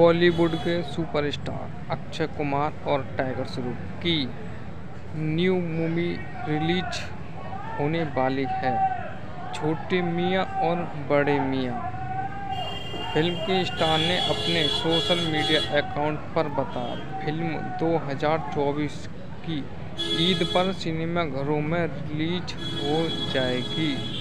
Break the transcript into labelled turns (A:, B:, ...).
A: बॉलीवुड के सुपरस्टार अक्षय कुमार और टाइगर श्रॉफ की न्यू मूवी रिलीज़ होने वाली है। छोटे मियाँ और बड़े मियाँ। फ़िल्म के स्टार ने अपने सोशल मीडिया अकाउंट पर बताया, फ़िल्म 2024 की ईद पर सिनेमाघरों में रिलीज़ हो जाएगी।